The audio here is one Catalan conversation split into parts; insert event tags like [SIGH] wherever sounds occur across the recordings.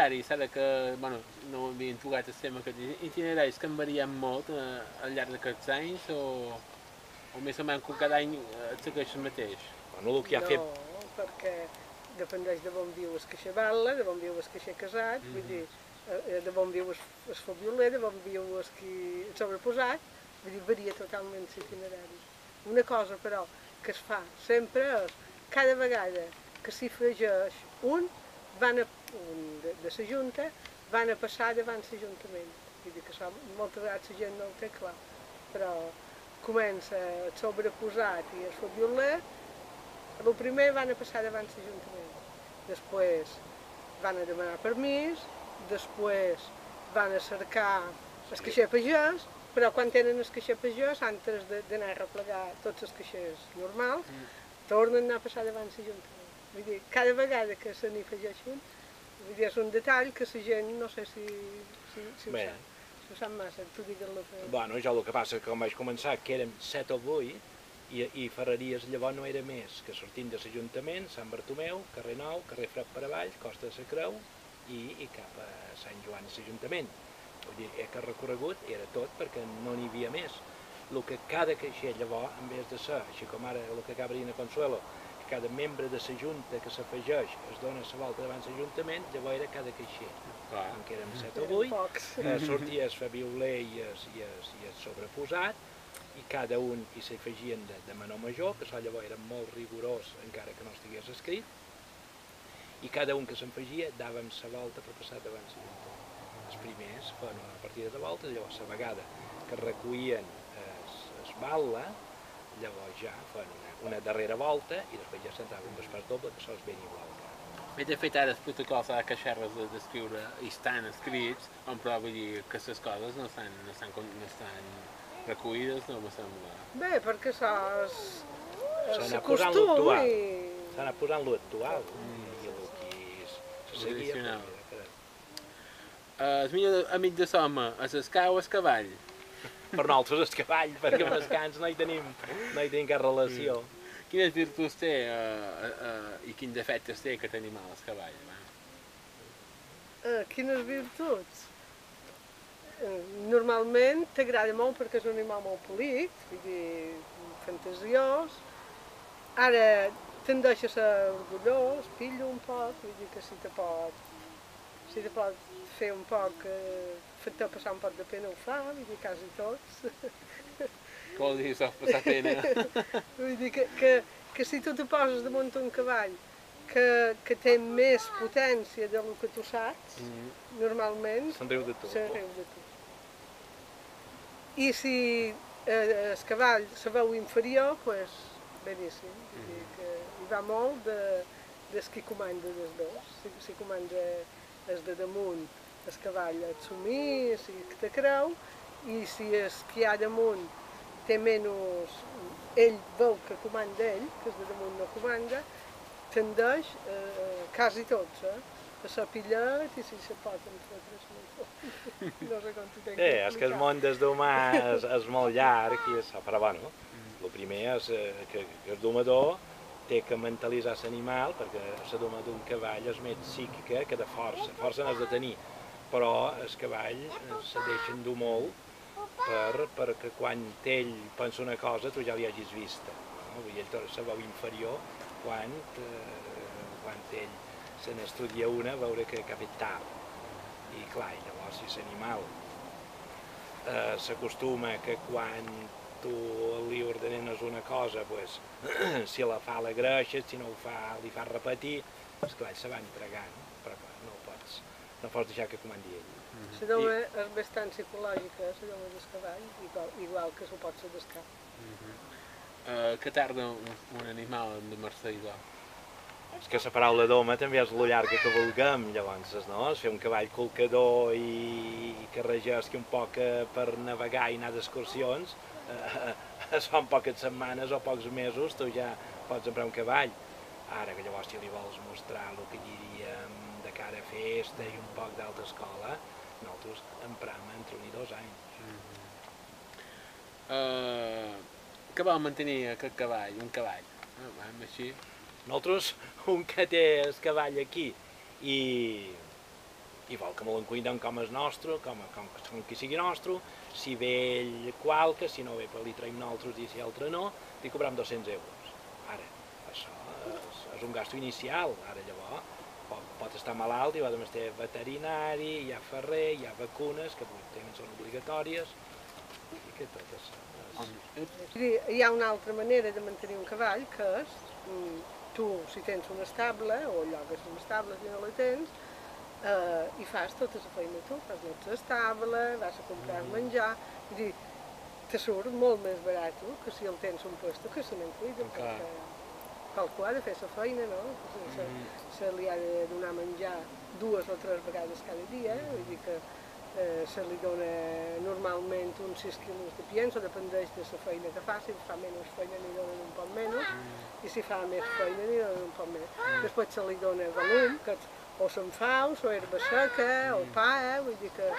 itinerari, saps que, bueno, no havien tocat el tema, que itineraris que han variat molt eh, al llarg d'aquests anys o, o més o menys que cada any eh, segueix el mateix? Bueno, el que ha no, fet... perquè dependeix de on viu el caixavala, de on viu el caixer casat, vull dir, eh, de on viu el, el fabioler, de on viu el, qui, el sobreposat, vull dir, varia totalment l'itinerari. Una cosa, però, que es fa sempre és, cada vegada que s'hi afegeix un, van a, un de, de la Junta, van a passar davant l'Ajuntament. Vull dir que això moltes vegades la gent no ho té clar, però comença el sobreposat i el fabioler, el primer van a passar davant l'Ajuntament, després van a demanar permís, després van a cercar el caixer pagès, però quan tenen el caixer pagès, antes de- d'anar a replegar tots els caixers normals, tornen a anar a passar davant l'Ajuntament. Vull dir, cada vegada que se n'hi afegeix un, vull dir, és un detall que la gent no sé si, si, si ho Bé. sap. Si ho sap massa, tu digues-lo que... Bueno, jo el que passa és que quan vaig començar, que érem 7 o 8, i, i Ferreries llavors no era més que sortint de l'Ajuntament, Sant Bartomeu, carrer Nou, carrer Fred per avall, Costa de la Creu i, i cap a Sant Joan de l'Ajuntament. Vull dir, que el recorregut era tot perquè no n'hi havia més. El que cada caixer llavors, en vez de ser, així com ara el que acaba dient a Consuelo, cada membre de la Junta que s'afegeix es dona la volta davant l'Ajuntament, llavors era cada caixer. Clar. En què érem 7 o Eren 8, pocs. eh, sortia el fabioler i el, i el, i el sobreposat, i cada un hi s'afegien de, de menor major, que això llavors era molt rigorós encara que no estigués escrit, i cada un que s'afegia dàvem la volta per passar davant la junta. Els primers feien una partida de voltes, llavors la vegada que recuïen es, es balla, llavors ja feien una, una darrera volta i després ja s'entraven un pas doble, que és ben igual. Bé, de fet, ara els protocols a que xerres de d'escriure i estan escrits, on però vull dir que les coses no estan, no estan, no estan recollides, no me sembla. Bé, perquè és, S'ha és costum l'actual. i... S'ha anat posant l'actual i el que se seguia. Tradicional. Uh, el millor amic de l'home és el cau el cavall? Per nosaltres el cavall, perquè amb els cans no hi tenim, no hi tenim cap relació. Quines virtuts té uh, uh, i quins defectes té aquest animal, el cavall? Va? Eh, quines virtuts? Eh, normalment t'agrada molt perquè és un animal molt polit, vull dir, fantasiós. Ara tendeix a ser orgullós, pillo un poc, vull dir que si te pot, si te pot fer un poc, eh, fer-te passar un poc de pena ho fa, vull dir, quasi tots. Què vol dir això, passar pena? [LAUGHS] Vull dir que, que, que si tu te poses damunt un cavall que, que té més potència del que tu saps, Mm. normalment Se'n riu de tu. se riu de tu. I si eh, el cavall se veu inferior, doncs pues, beníssim. Vull dir que hi va molt de, des qui comanda dels dos. Si, si comanda el de damunt, el cavall et sumí, si te creu, i si el que hi ha damunt té menys... Ell veu que comanda ell, que el de damunt no comanda, tendeix, eh, quasi tots, eh, a ser pillet i si se pot entretre es molt No sé com t'ho tenc Eh, és que el món des d'humà és, és molt llarg, i això, però bueno, el primer és eh, que, que el domador té que mentalitzar l'animal, perquè la doma d'un cavall és més psíquica que de força. Força n'has de tenir, però el cavall eh, se deixa endur molt per, perquè quan ell pensa una cosa tu ja l'hi hagis vista. No? Vull dir, ell se veu inferior quan, eh, quan ell se n'estudia una veure que, que ha fet tard. I clar, llavors si l'animal eh, s'acostuma que quan tu li ordenes una cosa, pues, [CLEARS THROAT] si la fa la greixes, si no ho fa, li fa repetir, esclar, se va entregant, però clar, no ho pots, no pots deixar que comandi ell. La doma és bastant psicològica, la doma del cavall, igual, igual que s'ho pot ser del cap. Uh, que tarda un, un animal en donar-se idò? És que la paraula doma també és lo llarga que vulguem, llavors, no? És fer un cavall colcador i, que regesqui un poc eh, per navegar i anar d'excursions, eh, [LAUGHS] fan poques setmanes o pocs mesos, tu ja pots emprar un cavall. Ara que llavors si li vols mostrar el que diríem de cara a festa i un poc d'alta escola, nosaltres empram entre un i dos anys. Uh, que mantenir aquest cavall, un cavall? Vam així. Nosaltres, [LAUGHS] un que té el cavall aquí i, i vol que me l'encuiden com és nostre, com, com, com que sigui nostre, si ve ell qualque, si no ve per li traiem nosaltres i si altre no, li cobrem 200 euros. Ara, això és, és un gasto inicial, ara llavors pot, pot estar malalt i va de ter veterinari, hi ha ferrer, hi ha vacunes que també són obligatòries, i que tot això és... Hi ha una altra manera de mantenir un cavall que és, mm, tu si tens un estable o llogues un estable si no la tens, eh, i fas tota la feina tu, fas nots estable, vas a comprar mm. menjar, vull dir, te surt molt més barat que si el tens un puesto que si no en cuida, okay. perquè qualcú ha de fer la feina, no? Se, se, mm. se li ha de donar menjar dues o tres vegades cada dia, vull dir que eh, se li dona normalment uns 6 quilos de pienso, dependeix de la feina que fa, si fa menys feina li donen un poc menys, mm. i si fa més feina li donen un poc més. Mm. Després se li dona volum, que o faus, o herba seca, o pa, eh? vull dir que...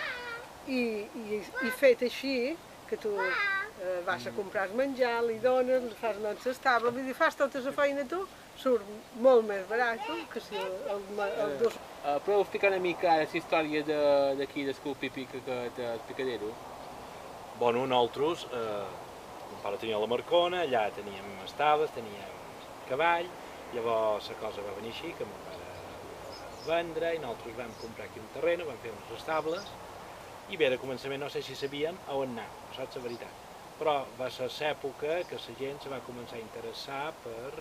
I, i, i fet així, que tu eh, vas a comprar menjar, li dones, li fas nots estable, vull dir, fas tota la feina tu, surt molt més barat que si el, el, el dos... Uh, podeu explicar una mica la història d'aquí, de, d'Escul Pipi, que, que t'explicaré-ho? Bueno, nosaltres, eh, mon pare tenia la Marcona, allà teníem estables, teníem cavall, llavors la cosa va venir així, que mon pare vendre i nosaltres vam comprar aquí un terreny, vam fer uns estables i bé, de començament no sé si sabíem on anar, saps la veritat. Però va ser l'època que la gent se va començar a interessar per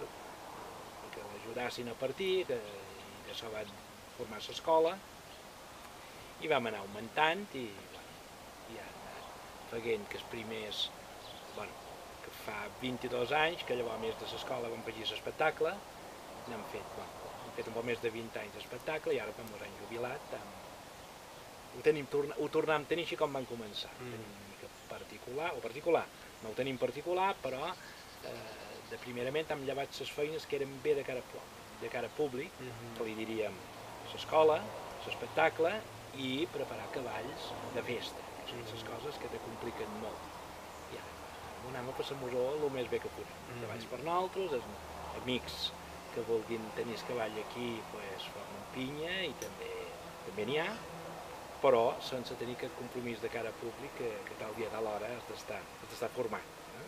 que l'ajudassin a partir, que d'això van formar l'escola i vam anar augmentant i bueno, ja feient que els primers, bueno, que fa 22 anys, que llavors més de l'escola vam afegir l'espectacle, n'hem fet, bueno, hem fet un poc més de 20 anys d'espectacle i ara quan ens hem jubilat hem... ho, tenim, ho tornem a tenir així com van començar. Mm. Tenim una mica particular, o particular, no ho tenim particular, però eh, de primerament hem llevat les feines que eren bé de cara, de cara públic, mm -hmm. que li diríem l'escola, l'espectacle i preparar cavalls de festa, que són les mm-hmm. coses que te compliquen molt. I ara, anem a passar-nos-ho el més bé que podem. Mm. Cavalls per nosaltres, amics que vulguin tenir el cavall aquí pues, formen pinya i també també n'hi ha, però sense tenir aquest compromís de cara públic que, que tal dia de l'hora has d'estar format. Eh?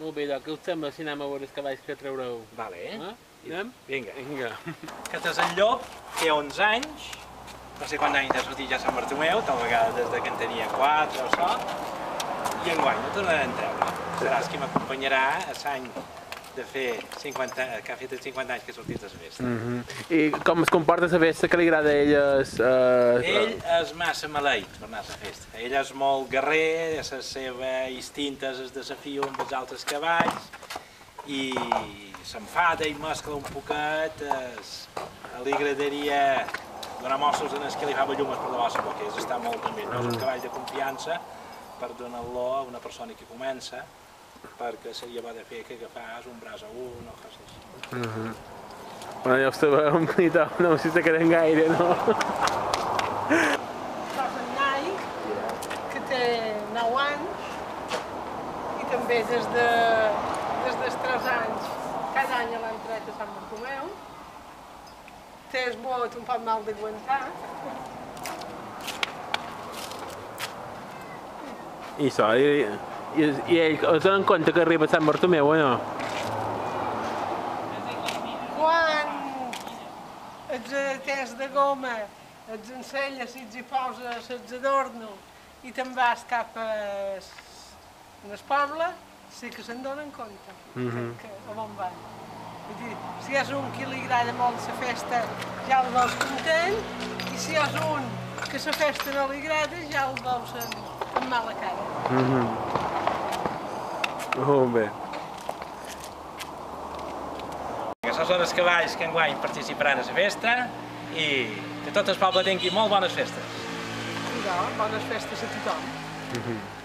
Molt bé, doncs, què us sembla si anem a veure els cavalls que traureu? Vale, eh? eh? Anem? Vinga. Vinga. Aquest és el llop, té 11 anys, no sé quants anys de sortir ja a Sant Bartomeu, tal vegada des de que en tenia 4 o so, i enguany no tornarem a treure. Seràs qui m'acompanyarà a Sant de fer 50, que ha fet 50 anys que ha sortit de la festa. Mm -hmm. I com es comporta la festa que li agrada a ell? És, uh... Ell és massa maleït per anar a la festa. Ell és molt guerrer, la seva instinta és el amb els altres cavalls i s'enfada i mescla un poquet, es, li agradaria donar mostres en els que li fa llum per davant la boca, és està molt també, no és un cavall de confiança per donar-lo a una persona que comença, perquè seria bo de fer que agafàs un braç a un o coses així. Uh -huh. Bueno, ja ho sabem, i tal, no si se queden gaire, no? En Nai, que té 9 anys, i també des de, des dels 3 anys, cada any l'han tret a Sant Bartomeu, té el bot un poc mal d'aguantar, i això, i, i, i ells es donen compte que arriba a Sant Bartomeu o no? Quan els tens de goma, els ensenyes i els hi poses els adornos i te'n vas cap a el poble, sí que se'n donen compte mm -hmm. que, que a on van. Vull dir, si és un que li agrada molt la festa, ja el veus content, i si és un que la festa no li agrada, ja el veus amb, amb mala cara. Mm -hmm. Molt bé. Aquests són els cavalls que enguany participaran a la festa i que tot el poble tingui molt bones festes. Ja, bones festes a tothom. Mm -hmm.